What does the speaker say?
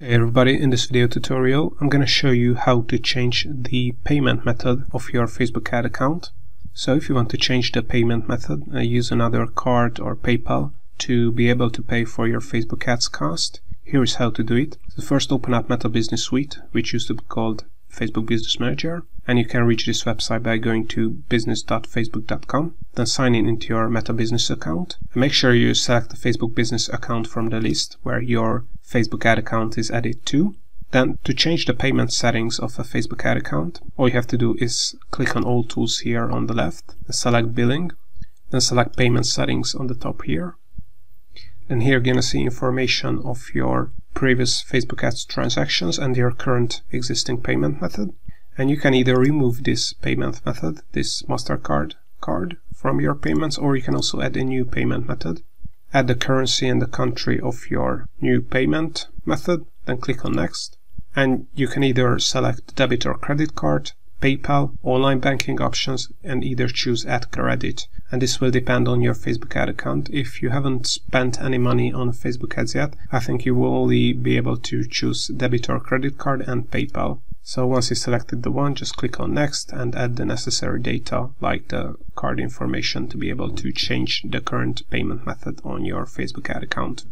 Hey everybody, in this video tutorial I'm going to show you how to change the payment method of your Facebook ad account. So if you want to change the payment method, uh, use another card or PayPal to be able to pay for your Facebook ads cost, here is how to do it. So first open up Meta Business Suite, which used to be called Facebook Business Manager, and you can reach this website by going to business.facebook.com. Then sign in into your Meta Business account. And make sure you select the Facebook Business account from the list where your Facebook ad account is added to. Then to change the payment settings of a Facebook ad account, all you have to do is click on all tools here on the left, select billing, then select payment settings on the top here. And here you're going to see information of your previous Facebook ads transactions and your current existing payment method. And you can either remove this payment method, this MasterCard card from your payments, or you can also add a new payment method. Add the currency and the country of your new payment method, then click on next. And you can either select debit or credit card, PayPal, online banking options, and either choose ad credit. And this will depend on your Facebook ad account. If you haven't spent any money on Facebook ads yet, I think you will only be able to choose debit or credit card and PayPal. So once you selected the one, just click on next and add the necessary data like the card information to be able to change the current payment method on your Facebook ad account.